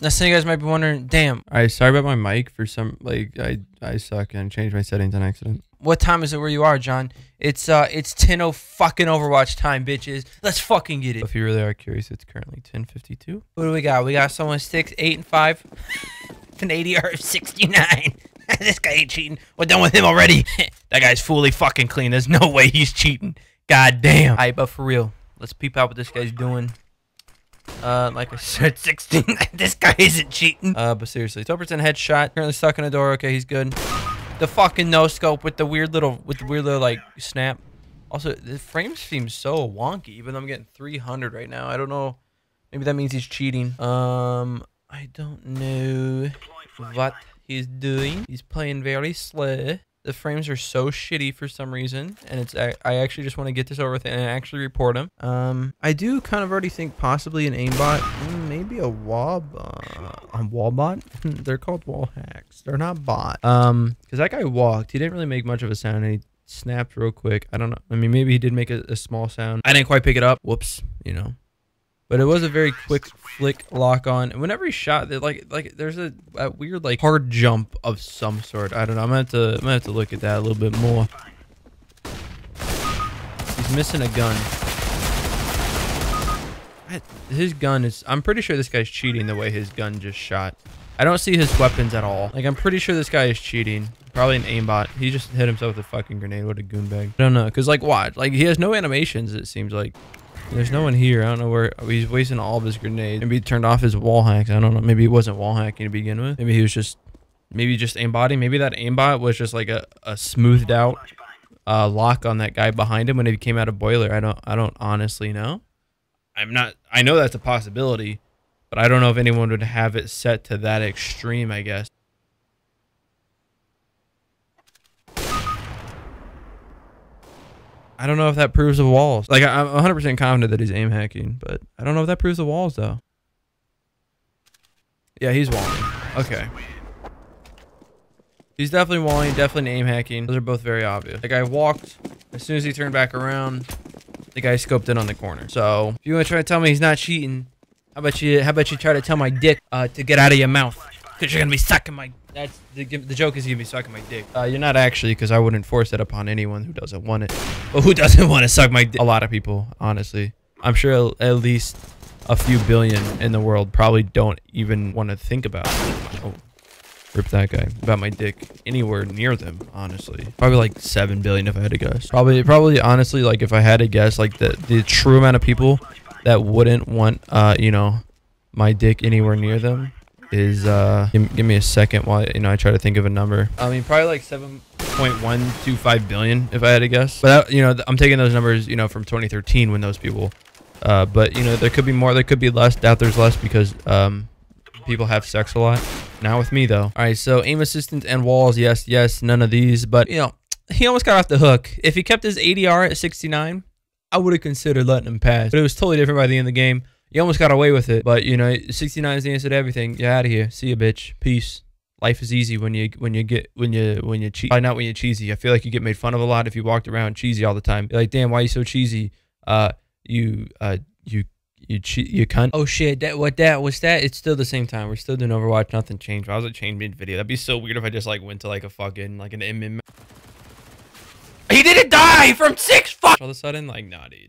Now, some of you guys might be wondering, damn, All right, sorry about my mic. For some, like, I I suck and changed my settings on accident. what time is it where you are, John? It's uh, it's 10 oh fucking Overwatch time, bitches. Let's fucking get it. If you really are curious, it's currently 10:52. What do we got? We got someone six, eight, and five. An 80 of 69. this guy ain't cheating. We're done with him already. that guy's fully fucking clean. There's no way he's cheating. God damn. Alright, but for real, let's peep out what this guy's doing. Uh, like I said, 16. this guy isn't cheating. Uh, but seriously, 12% headshot. Currently stuck in a door. Okay, he's good. The fucking no scope with the weird little, with the weird little like snap. Also, the frames seem so wonky. Even though I'm getting 300 right now, I don't know. Maybe that means he's cheating. Um, I don't know what he's doing. He's playing very slow. The frames are so shitty for some reason, and it's I, I actually just want to get this over with and actually report him. Um, I do kind of already think possibly an aimbot, mm, maybe a wall bot, a wall bot. They're called wall hacks. They're not bot. Um, because that guy walked. He didn't really make much of a sound. And he snapped real quick. I don't know. I mean, maybe he did make a, a small sound. I didn't quite pick it up. Whoops. You know. But it was a very quick flick lock on. And whenever he shot, like like there's a, a weird like hard jump of some sort. I don't know. I'm gonna have to I'm gonna have to look at that a little bit more. He's missing a gun. His gun is. I'm pretty sure this guy's cheating the way his gun just shot. I don't see his weapons at all. Like I'm pretty sure this guy is cheating. Probably an aimbot. He just hit himself with a fucking grenade. What a goonbag. I don't know. Cause like what? Like he has no animations. It seems like. There's no one here. I don't know where he's wasting all of his grenades. Maybe he turned off his wall hacks. I don't know. Maybe he wasn't wall hacking to begin with. Maybe he was just, maybe just aimbotting. Maybe that aimbot was just like a, a smoothed out uh, lock on that guy behind him when he came out of boiler. I don't. I don't honestly know. I'm not. I know that's a possibility, but I don't know if anyone would have it set to that extreme. I guess. I don't know if that proves the walls. Like I'm 100% confident that he's aim hacking, but I don't know if that proves the walls though. Yeah, he's walling. Okay. He's definitely walling, definitely aim hacking. Those are both very obvious. The guy walked. As soon as he turned back around, the guy scoped in on the corner. So if you want to try to tell me he's not cheating, how about you? How about you try to tell my dick uh, to get out of your mouth? Cause you're gonna be sucking my. That's the, the joke is gonna be sucking my dick. Uh, you're not actually, because I wouldn't force it upon anyone who doesn't want it. But who doesn't want to suck my dick? A lot of people, honestly. I'm sure at least a few billion in the world probably don't even want to think about. Oh, rip that guy about my dick anywhere near them. Honestly, probably like seven billion if I had to guess. Probably, probably honestly, like if I had to guess, like the the true amount of people that wouldn't want, uh, you know, my dick anywhere near them is uh give, give me a second while you know I try to think of a number. I mean probably like 7.125 billion if I had to guess. But that, you know I'm taking those numbers you know from 2013 when those people uh but you know there could be more there could be less doubt there's less because um people have sex a lot. Not with me though. All right, so aim assistant and walls, yes, yes, none of these, but you know, he almost got off the hook. If he kept his ADR at 69, I would have considered letting him pass. But it was totally different by the end of the game. You almost got away with it, but you know, 69 is the answer to everything. You're out of here. See you, bitch. Peace. Life is easy when you when you get when you when you cheat. Not when you're cheesy. I feel like you get made fun of a lot if you walked around cheesy all the time. You're like, damn, why are you so cheesy? Uh, you uh you you che- you cunt. Oh shit, that what that was that? It's still the same time. We're still doing Overwatch. Nothing changed. Why was it changed mid video? That'd be so weird if I just like went to like a fucking like an MM. He didn't die from six fuck. All of a sudden, like, nah, dude.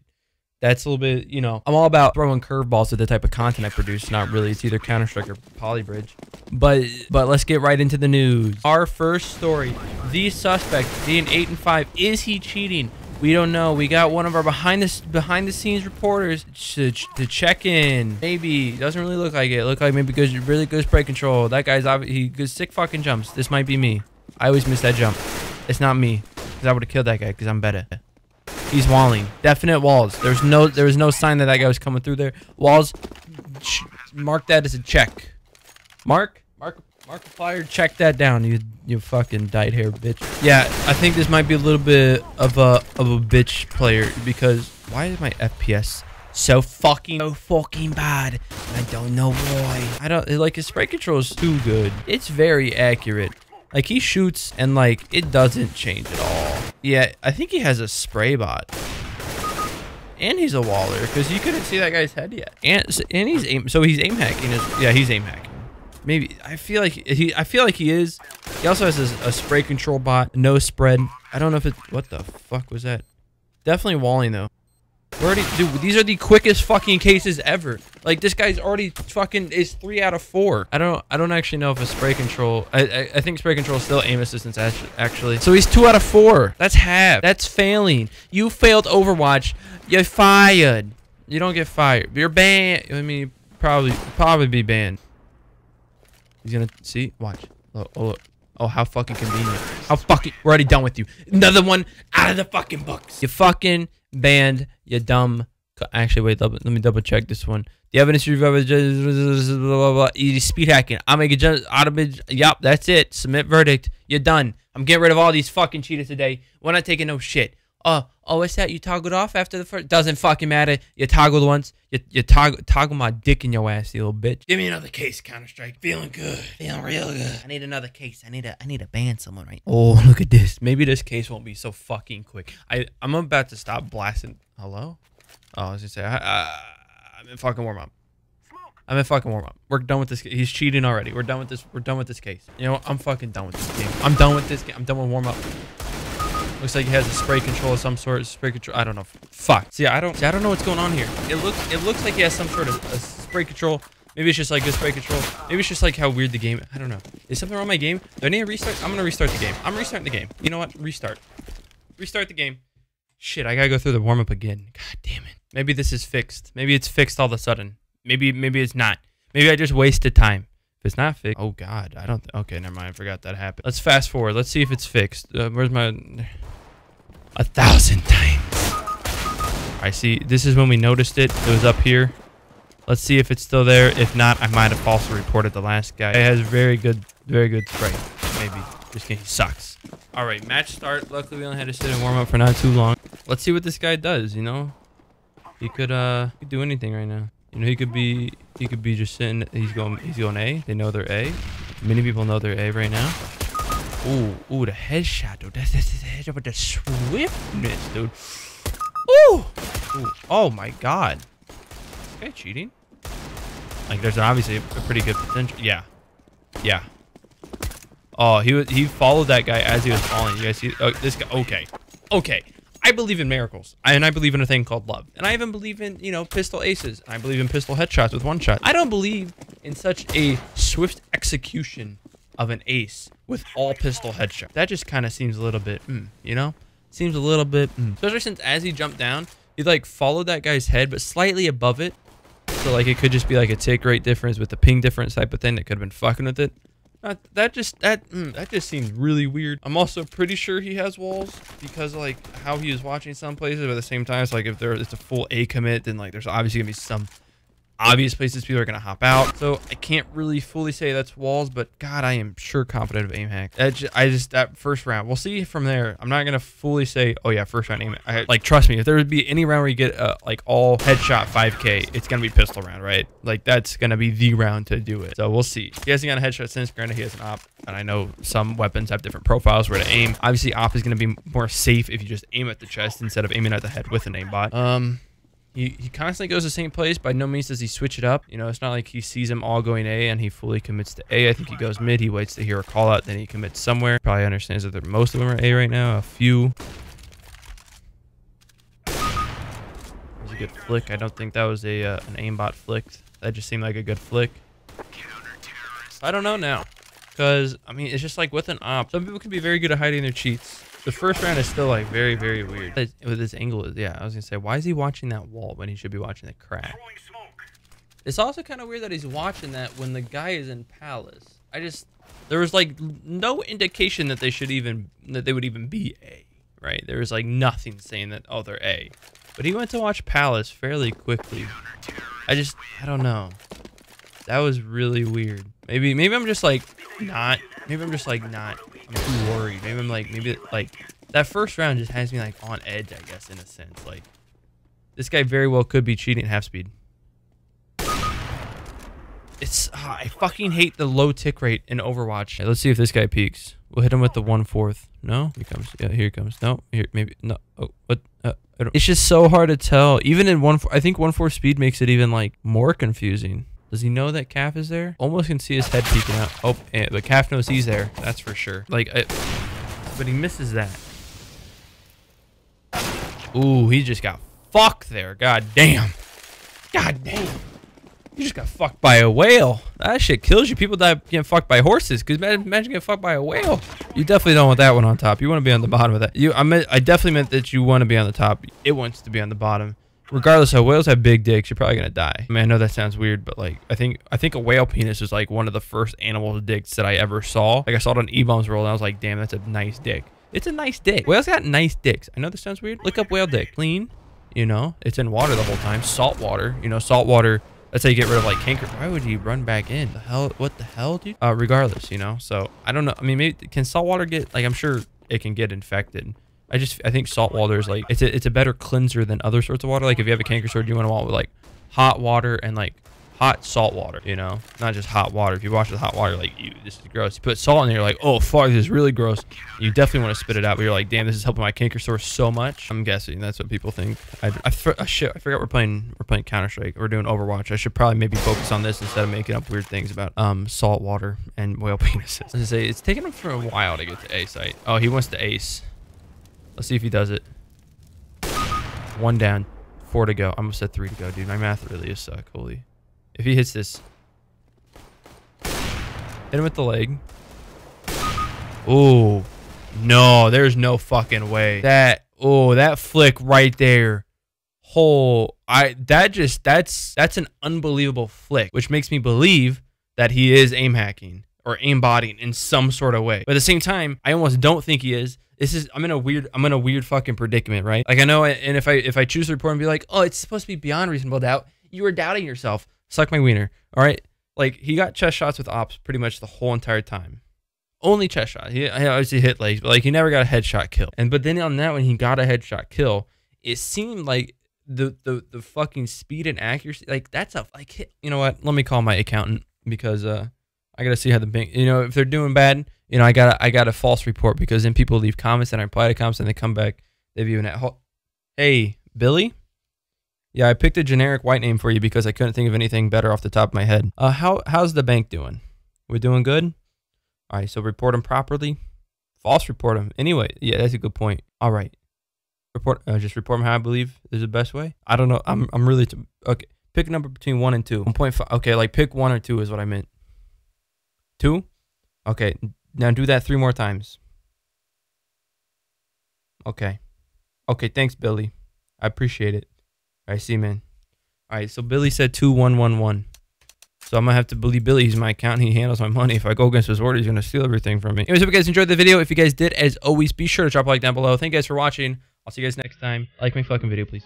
That's a little bit, you know, I'm all about throwing curveballs at the type of content I produce. Not really. It's either Counter Strike or Polybridge. But but let's get right into the news. Our first story: the suspect being eight and five. Is he cheating? We don't know. We got one of our behind the behind the scenes reporters to, to check in. Maybe doesn't really look like it. Look like maybe good, really good spray control. That guy's he good sick fucking jumps. This might be me. I always miss that jump. It's not me, cause I would have killed that guy, cause I'm better. He's walling. Definite walls. There's no there was no sign that that guy was coming through there. Walls. Mark that as a check. Mark. Mark. Markiplier. Check that down. You you fucking dyed hair bitch. Yeah, I think this might be a little bit of a of a bitch player because why is my FPS so fucking so fucking bad? I don't know why. I don't like his spray control is too good. It's very accurate. Like he shoots and like it doesn't change at all. Yeah, I think he has a spray bot. And he's a waller because you couldn't see that guy's head yet. And and he's aim so he's aim hacking. His, yeah, he's aim hacking. Maybe I feel like he. I feel like he is. He also has a, a spray control bot, no spread. I don't know if it. What the fuck was that? Definitely walling though. We're already, dude. These are the quickest fucking cases ever. Like this guy's already fucking is three out of four. I don't. I don't actually know if a spray control. I. I, I think spray control is still aim assistance actually. So he's two out of four. That's half. That's failing. You failed Overwatch. You're fired. You don't get fired. You're banned. I mean, probably probably be banned. He's gonna see. Watch. Oh, oh, oh, how fucking convenient. How fucking. We're already done with you. Another one out of the fucking books. You fucking banned. You dumb. Actually, wait. Let me double check this one. The evidence you've ever blah, blah, blah, blah. speed hacking. I'm making just automate. Yup, that's it. Submit verdict. You're done. I'm getting rid of all these fucking cheaters today. We're not taking no shit. Oh, oh, what's that? You toggled off after the first? Doesn't fucking matter. You toggled once. You, you toggle, toggle my dick in your ass, you little bitch. Give me another case, Counter Strike. Feeling good. Feeling real good. I need another case. I need a. I need to ban someone right. Now. Oh, look at this. Maybe this case won't be so fucking quick. I I'm about to stop blasting. Hello? Oh, I was gonna say I, I I'm in fucking warm up. I'm in fucking warm up. We're done with this. He's cheating already. We're done with this. We're done with this case. You know what? I'm fucking done with this game. I'm done with this game. I'm done with warm up. Looks like he has a spray control of some sort. Spray control. I don't know. Fuck. See, I don't. See, I don't know what's going on here. It looks. It looks like he has some sort of a spray control. Maybe it's just like good spray control. Maybe it's just like how weird the game. I don't know. Is something wrong with my game? Do I need to restart? I'm gonna restart the game. I'm restarting the game. You know what? Restart. Restart the game. Shit, I gotta go through the warm up again. God damn it. Maybe this is fixed. Maybe it's fixed all of a sudden. Maybe maybe it's not. Maybe I just wasted time. If it's not fixed, oh god, I don't. okay, never mind. I forgot that happened. Let's fast forward. Let's see if it's fixed. Uh, where's my? a thousand times. I see. This is when we noticed it. It was up here. Let's see if it's still there. If not, I might have falsely reported the last guy. It has very good, very good spray. Maybe. This game sucks. All right, match start. Luckily, we only had to sit and warm up for not too long. Let's see what this guy does, you know? He could, uh, he could do anything right now. You know, he could be, he could be just sitting, he's going, he's going A. They know they're A. Many people know they're A right now. Ooh, ooh, the headshot, dude. That's, that's the headshot with the swiftness, dude. Ooh. ooh. Oh my god. Okay, cheating. Like, there's obviously a pretty good potential. Yeah. Yeah. Oh, he was he followed that guy as he was falling. You guys see? Oh, this guy. Okay. Okay. I believe in miracles, and I believe in a thing called love, and I even believe in you know pistol aces. I believe in pistol headshots with one shot. I don't believe in such a swift execution of an ace with all pistol headshots. That just kind of seems a little bit, mm, you know? Seems a little bit, mm. especially since as he jumped down, he like followed that guy's head, but slightly above it. So like it could just be like a tick rate difference with the ping difference type of thing that could have been fucking with it. That just that mm, that just seems really weird. I'm also pretty sure he has walls because like how he was watching some places, but at the same time, it's like if there it's a full A commit, then like there's obviously gonna be some obvious places people are going to hop out. So I can't really fully say that's walls, but God, I am sure confident of aim hack. That just, I just, that first round, we'll see from there. I'm not going to fully say, oh yeah, first round aim. I, like, trust me, if there would be any round where you get uh, like all headshot 5k, it's going to be pistol round, right? Like that's going to be the round to do it. So we'll see. He hasn't got a headshot since, granted he has an op, and I know some weapons have different profiles where to aim. Obviously op is going to be more safe if you just aim at the chest instead of aiming at the head with an aimbot. Um, he, he constantly goes the same place. By no means does he switch it up. You know, it's not like he sees them all going A and he fully commits to A. I think he goes mid. He waits to hear a call out, then he commits somewhere. Probably understands that most of them are A right now. A few. was a good flick. I don't think that was a uh, an aimbot flick. That just seemed like a good flick. I don't know now. Because, I mean, it's just like with an op. Some people can be very good at hiding their cheats. The first round is still like very, very weird. With this angle, yeah, I was gonna say, why is he watching that wall when he should be watching the crack? It's also kind of weird that he's watching that when the guy is in Palace. I just, there was like no indication that they should even, that they would even be A, right? There was like nothing saying that, oh, they're A. But he went to watch Palace fairly quickly. I just, I don't know. That was really weird. Maybe, maybe I'm just like not, maybe I'm just like not I'm too worried. Maybe I'm like, maybe like that first round just has me like on edge, I guess, in a sense. Like this guy very well could be cheating at half speed. It's uh, I fucking hate the low tick rate in Overwatch. let's see if this guy peeks. We'll hit him with the one fourth. No, here he comes. Yeah, here he comes. No, here maybe no. Oh, what? Uh, it's just so hard to tell. Even in one, I think one four speed makes it even like more confusing. Does he know that Calf is there? Almost can see his head peeking out. Oh, eh, but Calf knows he's there. That's for sure. Like, but he misses that. Ooh, he just got fucked there. God damn. God damn. You just got fucked by a whale. That shit kills you. People die getting fucked by horses. Cause imagine getting fucked by a whale. You definitely don't want that one on top. You want to be on the bottom of that. You, I meant, I definitely meant that you want to be on the top. It wants to be on the bottom. Regardless, how whales have big dicks, you're probably gonna die. I mean, I know that sounds weird, but like, I think, I think a whale penis is like one of the first animal dicks that I ever saw. Like, I saw it on eBaum's World, and I was like, damn, that's a nice dick. It's a nice dick. Whales got nice dicks. I know this sounds weird. Look up whale dick. Clean. You know, it's in water the whole time. Salt water. You know, salt water. That's how you get rid of like canker. Why would he run back in? The hell? What the hell, dude? Uh, regardless, you know. So I don't know. I mean, maybe can salt water get like? I'm sure it can get infected. I just I think salt water is like it's a it's a better cleanser than other sorts of water. Like if you have a canker sore, do you want to want with like hot water and like hot salt water, you know, not just hot water. If you wash with hot water, like you, this is gross. You put salt in there, you're like, oh fuck, this is really gross. You definitely want to spit it out, but you're like, damn, this is helping my canker sore so much. I'm guessing that's what people think. I, I, I shit, I forgot we're playing we're playing Counter Strike. We're doing Overwatch. I should probably maybe focus on this instead of making up weird things about um salt water and whale penises. I say it's taking him for a while to get to A site. Oh, he wants to ace. Let's see if he does it. One down, four to go. I almost said three to go, dude. My math really is suck. Holy. If he hits this. Hit him with the leg. Oh, no. There's no fucking way. That, oh, that flick right there. Whole, I, that just, that's, that's an unbelievable flick, which makes me believe that he is aim hacking or aim botting in some sort of way. But at the same time, I almost don't think he is. This is I'm in a weird I'm in a weird fucking predicament, right? Like I know and if I if I choose to report and be like, "Oh, it's supposed to be beyond reasonable doubt." You were doubting yourself. Suck my wiener. All right. Like he got chest shots with ops pretty much the whole entire time. Only chest shot. He, he obviously hit legs, but like he never got a headshot kill. And but then on that when he got a headshot kill, it seemed like the the the fucking speed and accuracy like that's a like. You know what? Let me call my accountant because uh I gotta see how the bank. You know if they're doing bad, you know I got I got a false report because then people leave comments and I reply to comments and they come back. They've even at hey Billy. Yeah, I picked a generic white name for you because I couldn't think of anything better off the top of my head. Uh, how how's the bank doing? We're doing good. All right, so report them properly. False report them. Anyway, yeah, that's a good point. All right, report. Uh, just report them how I believe is the best way. I don't know. I'm I'm really okay. Pick a number between one and two. One point five. Okay, like pick one or two is what I meant. Two. Okay, now do that three more times. Okay. Okay, thanks, Billy. I appreciate it. I see, man. All right, so Billy said 2111. So I'm going to have to believe Billy. He's my accountant. He handles my money. If I go against his order, he's going to steal everything from me. Anyways, hope you guys enjoyed the video. If you guys did, as always, be sure to drop a like down below. Thank you guys for watching. I'll see you guys next time. Like my fucking video, please.